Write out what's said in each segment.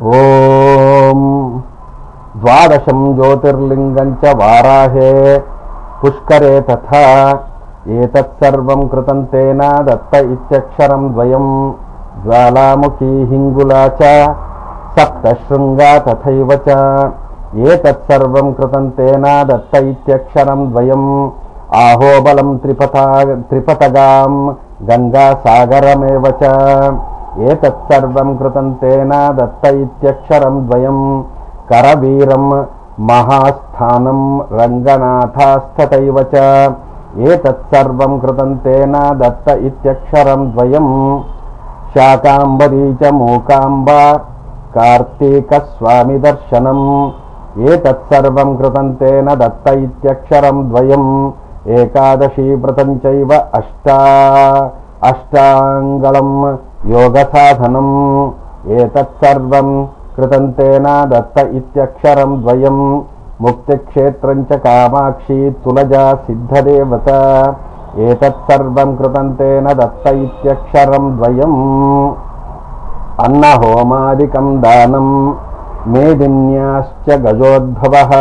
ॐ द्वादशं ज्योतिर्लिङ्गं च वाराहे पुष्करे तथा एतत् सर्वं कृतं तेन दत्त इत्यक्षरं द्वयं ज्वालामुखी हिङ्गुला च सप्तशृङ्गा तथैव च एतत् सर्वं कृतं तेन दत्त इत्यक्षरं द्वयम् आहोबलं त्रिपथा त्रिपथगां गङ्गासागरमेव च एतत् सर्वं कृतं तेन दत्त इत्यक्षरं द्वयं करवीरं महास्थानं रङ्गनाथास्तथैव च। एतत् सर्वं कृतं तेन दत्त इत्यक्षरं द्वयं। शाकाम्बरी च मूकाम्बा कार्तीकस्वामिदर्शनम्। एतत् सर्वं कृतं तेन दत्त इत्यक्षरं द्वयम्। एकादशी चैव अष्टा अष्टाङ्गलं योगसाधनम् एतत् सर्वं कृतं तेन दत्त इत्यक्षरं द्वयं मुक्तिक्षेत्रं च कामाक्षी तुलजा सिद्धदेवता। एतत् सर्वं कृतं तेन दत्त इत्यक्षरं द्वयम्। अन्नहोमादिकं दानं मेदिन्याश्च गजोद्भवः।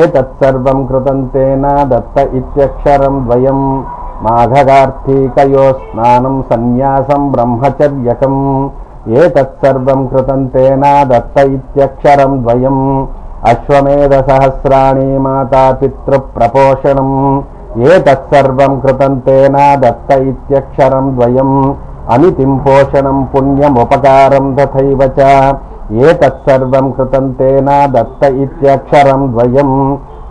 एतत् सर्वं कृतं तेन दत्त इत्यक्षरं द्वयं माघकार्तीकयो स्नानं सन्न्यासं ब्रह्मचर्यकम् एतत् सर्वं कृतं तेन दत्त इत्यक्षरं द्वयम् अश्वमेधसहस्राणि मातापितृप्रपोषणम् एतत् सर्वं कृतं तेन दत्त इत्यक्षरं द्वयम् अनितिं पोषणं पुण्यमुपकारं तथैव च एतत् सर्वं कृतं तेन दत्त इत्यक्षरं द्वयम्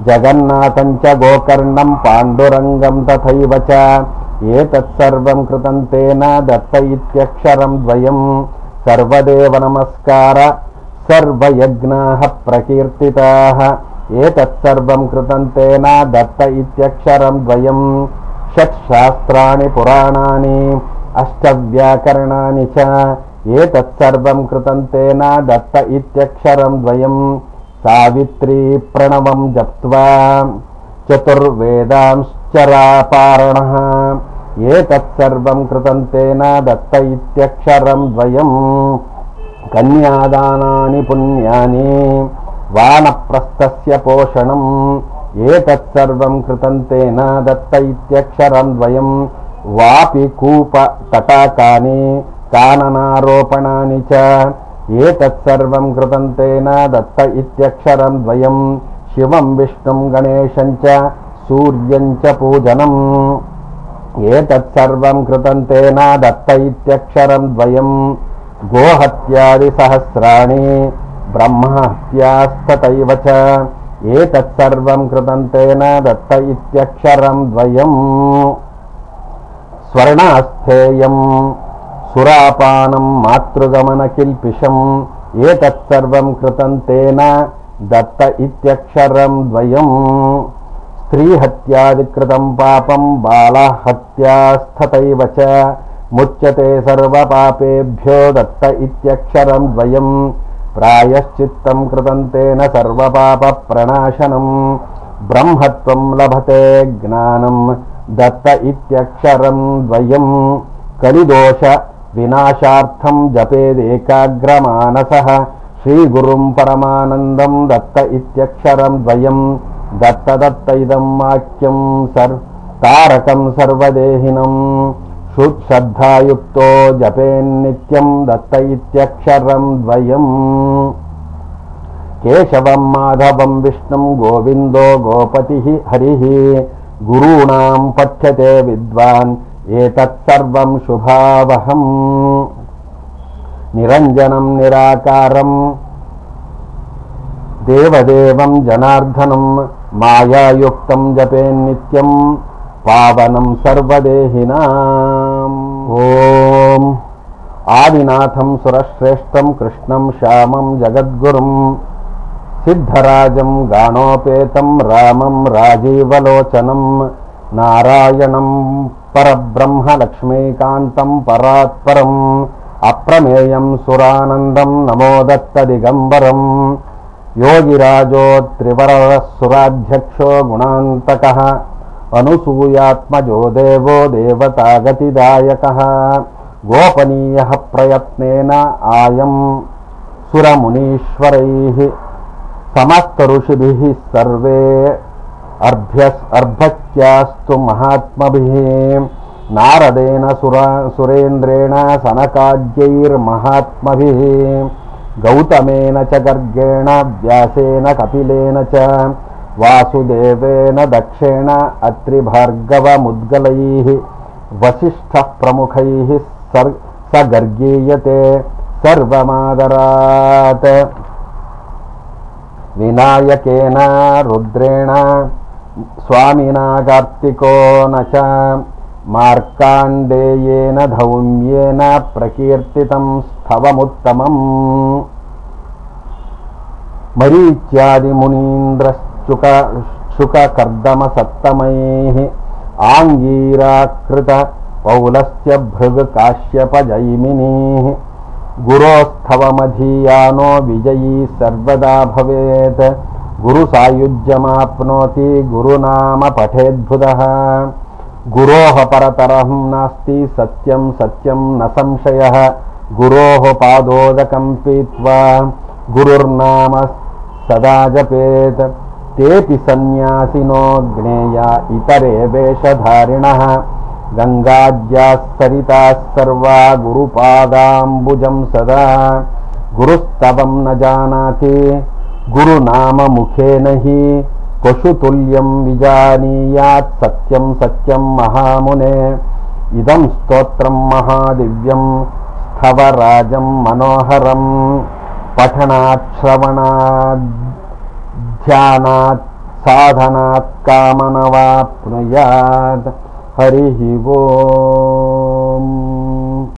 जगन्नाथं च गोकर्णं पाण्डुरङ्गं तथैव च एतत् सर्वं कृतं तेन दत्त इत्यक्षरं द्वयम् सर्वदेव नमस्कार सर्वयज्ञाः प्रकीर्तिताः एतत् सर्वं कृतं तेन दत्त इत्यक्षरं द्वयम् षट्शास्त्राणि पुराणानि अष्टव्याकरणानि च एतत् सर्वं कृतं तेन दत्त इत्यक्षरं द्वयम् सावित्री प्रणवं जप्त्वा चतुर्वेदांश्चरापारणः एतत् सर्वं कृतं तेन दत्त इत्यक्षरं द्वयम् कन्यादानानि पुण्यानि वानप्रस्थस्य पोषणम् एतत् सर्वं कृतं तेन दत्त इत्यक्षरं द्वयम् वापि कूपतटाकानि काननारोपणानि च एतत् सर्वं कृतं तेन दत्त इत्यक्षरं द्वयम् शिवं विष्णुं गणेशं च सूर्यं च पूजनम्। एतत् सर्वं कृतं तेन दत्त इत्यक्षरं द्वयम् गोहत्यादिसहस्राणि ब्रह्महत्यास्तथैव च। एतत् सर्वं कृतं तेन दत्त इत्यक्षरं द्वयम्। स्वर्णास्थेयम् सुरापानं मातृगमनकिल्पिषम् एतत् सर्वं कृतं तेन दत्त इत्यक्षरं द्वयम्। स्त्रीहत्यादिकृतं पापं बालहत्यास्तथैव च मुच्यते सर्वपापेभ्यो दत्त इत्यक्षरं द्वयम्। प्रायश्चित्तं कृतं तेन सर्वपापप्रणाशनम् ब्रह्मत्वं लभते ज्ञानं दत्त इत्यक्षरं द्वयम्। कलिदोष विनाशार्थं जपेदेकाग्रमानसः। श्रीगुरुं परमानन्दं दत्त इत्यक्षरं द्वयम् दत्त दत्त इदं वाक्यं सर् तारकं सर्वदेहिनं। शुद्धश्रद्धायुक्तो जपेन्नित्यं दत्त इत्यक्षरं द्वयम्। केशवं माधवं विष्णुं गोविन्दो गोपतिः हरिः। गुरूणां पठ्यते विद्वान् ఏతత్సర్వం శుభావహం నిరంజనం నిరాకారం దేవదేవం జనార్దనం మాయాయుక్తం జపే నిత్యం పావనం సర్వదేహినా ఓం ఆదినాథం సురశ్రేష్టం కృష్ణం శ్యామం జగద్గురుం సిద్ధరాజం గాణోపేతం రామం రాజీవలోచనం నారాయణం परब्रह्म लक्ष्मीकान्तं परात्परम् अप्रमेयं सुरानन्दं नमो दत्तदिगम्बरम् योगिराजो त्रिवरः सुराध्यक्षो गुणान्तकः अनुसूयात्मजो देवो देवतागतिदायकः गोपनीयः प्रयत्नेन आयं सुरमुनीश्वरैः समस्तऋषिभिः सर्वे अर्भ्यस् अर्भत्यास्तु महात्मभिः। नारदेन सुरा सुरेन्द्रेण सनकाद्यैर्महात्मभिः गौतमेन च गर्गेण, व्यासेन कपिलेन च। वासुदेवेन दक्षेण, अत्रिभार्गवमुद्गलैः। वसिष्ठः प्रमुखैः सर् स गर्गीयते सर्वमादरात्। विनायकेन, रुद्रेण स्वामिना कार्तिको न च मार्काण्डेयेन धौम्येन प्रकीर्तितं स्थवमुत्तमम्। मरीच्यादिमुनीन्द्रश्चुक शुककर्दमसत्तमैः आङ्गीराकृत पौलस्य भृगकाश्यपजैमिनीः। गुरोस्थवमधीयानो विजयी सर्वदा भवेत्। गुरुसायुज्यमाप्नोति गुरुनाम पठेद्भुतः। गुरोः परतरं नास्ति सत्यं सत्यं न संशयः। गुरोः पादोदकं पीत्वा गुरुर्नाम सदा जपेत्। तेऽपि सन्न्यासिनो ज्ञेया इतरे वेषधारिणः। गङ्गाद्याः सरिताः सर्वा गुरुपादाम्बुजं सदा। गुरुस्तवं न जानाति गुरुनाममुखेन हि पशुतुल्यं विजानीयात् सत्यं सत्यं महामुने। इदं स्तोत्रं महादिव्यं स्थवराजं मनोहरं। पठनात् श्रवणात् ध्यानात् साधनात् कामनवाप्नुयात्। हरिः वो